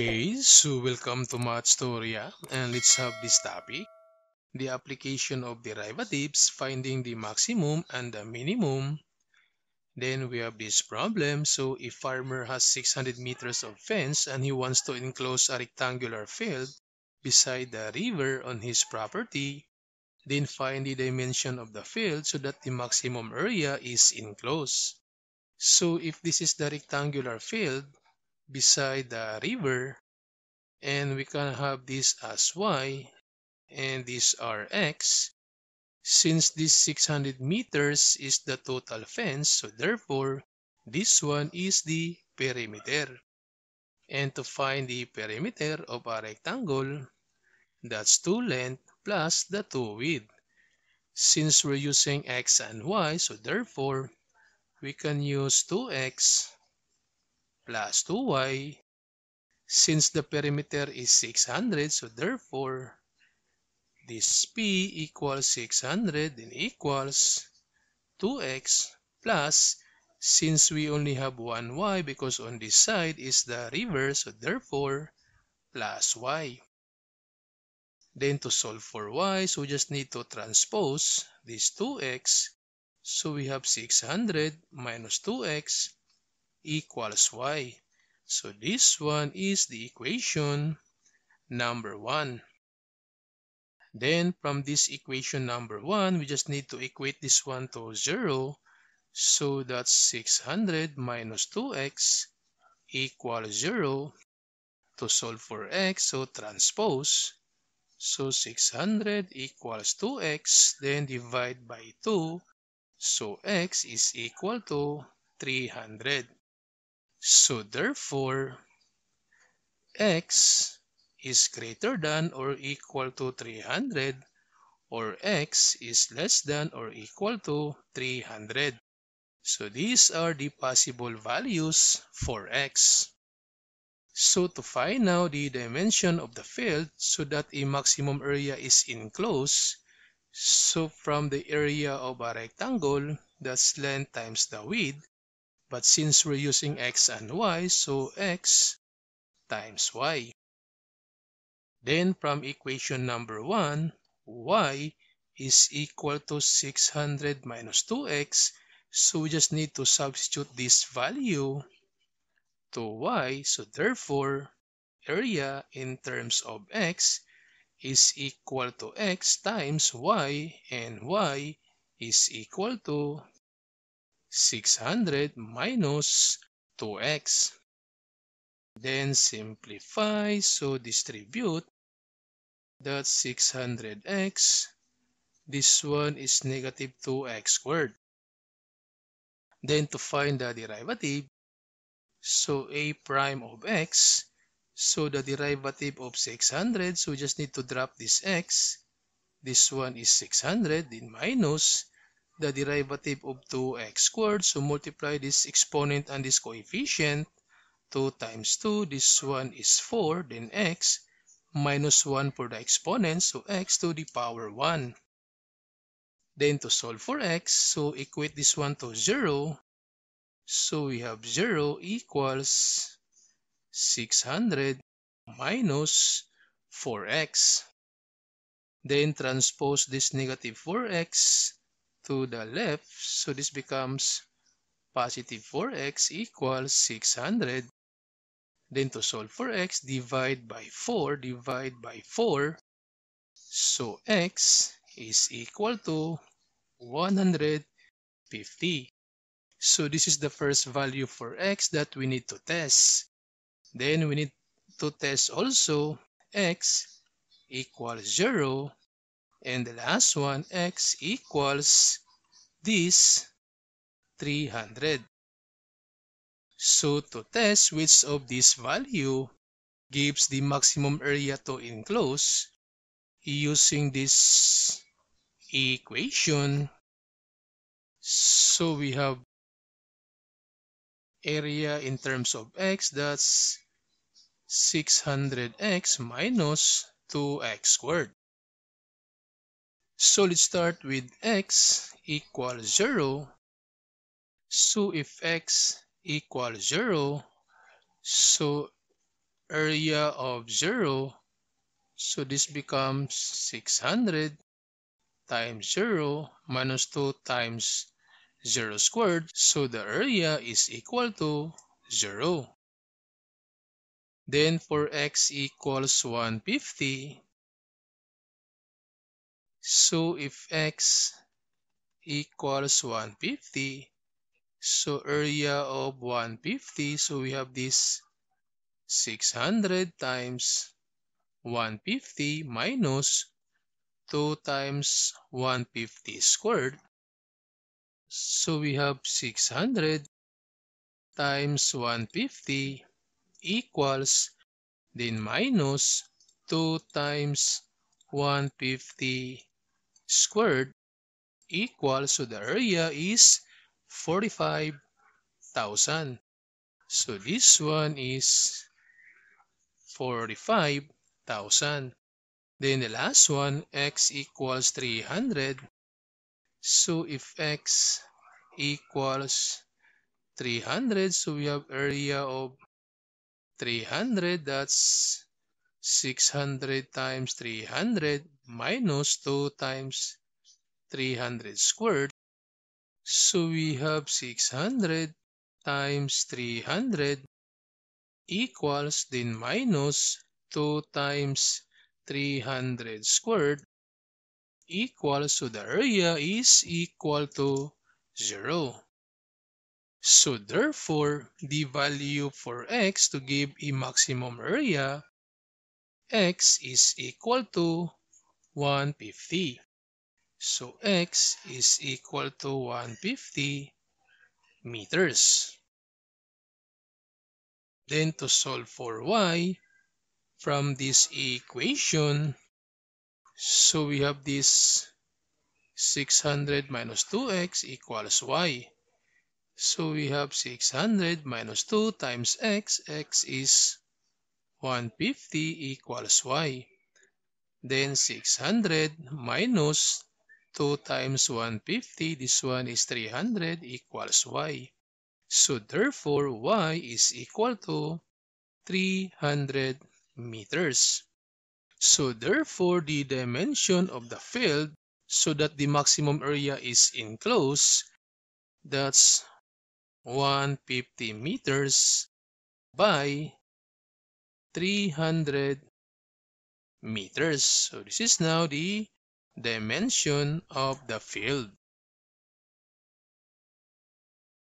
Okay, so welcome to math Mathstoria and let's have this topic. The application of derivatives, finding the maximum and the minimum. Then we have this problem. So if farmer has 600 meters of fence and he wants to enclose a rectangular field beside the river on his property, then find the dimension of the field so that the maximum area is enclosed. So if this is the rectangular field, beside the river and we can have this as y and this are x. Since this 600 meters is the total fence so therefore this one is the perimeter. And to find the perimeter of a rectangle that's 2 length plus the 2 width. Since we're using x and y so therefore we can use 2x plus 2y. Since the perimeter is 600, so therefore, this p equals 600 then equals 2x plus, since we only have one y because on this side is the reverse, so therefore, plus y. Then to solve for y, so we just need to transpose this 2x. So we have 600 minus 2x equals y. So this one is the equation number 1. Then from this equation number 1, we just need to equate this one to 0. So that's 600 minus 2x equals 0. To solve for x, so transpose. So 600 equals 2x, then divide by 2. So x is equal to 300. So therefore, x is greater than or equal to 300 or x is less than or equal to 300. So these are the possible values for x. So to find now the dimension of the field so that a maximum area is enclosed, so from the area of a rectangle, that's length times the width, but since we're using x and y, so x times y. Then from equation number 1, y is equal to 600 minus 2x. So we just need to substitute this value to y. So therefore, area in terms of x is equal to x times y and y is equal to 600 minus 2x. Then simplify, so distribute. That's 600x. This one is negative 2x squared. Then to find the derivative, so a prime of x, so the derivative of 600, so we just need to drop this x. This one is 600, then minus the derivative of 2x squared. So multiply this exponent and this coefficient. 2 times 2, this one is 4, then x minus 1 for the exponent, so x to the power 1. Then to solve for x, so equate this one to 0. So we have 0 equals 600 minus 4x. Then transpose this negative 4x to the left. So this becomes positive 4x equals 600. Then to solve for x, divide by 4, divide by 4. So x is equal to 150. So this is the first value for x that we need to test. Then we need to test also x equals 0 and the last one, x equals this 300. So to test which of this value gives the maximum area to enclose, using this equation, so we have area in terms of x, that's 600x minus 2x squared. So let's start with x equals 0. So if x equals 0, so area of 0, so this becomes 600 times 0 minus 2 times 0 squared, so the area is equal to 0. Then for x equals 150, so if x equals 150, so area of 150, so we have this 600 times 150 minus 2 times 150 squared. So we have 600 times 150 equals then minus 2 times 150 squared equals so the area is 45,000. So this one is 45,000. Then the last one, x equals 300. So if x equals 300, so we have area of 300, that's 600 times 300 minus 2 times 300 squared. So we have 600 times 300 equals then minus 2 times 300 squared equals so the area is equal to 0. So therefore, the value for x to give a maximum area, x is equal to 150. So x is equal to 150 meters. Then to solve for y, from this equation, so we have this 600 minus 2x equals y. So we have 600 minus 2 times x, x is 150 equals y. Then 600 minus 2 times 150, this one is 300 equals y. So therefore, y is equal to 300 meters. So therefore, the dimension of the field so that the maximum area is enclosed, that's 150 meters by 300 meters. So this is now the dimension of the field.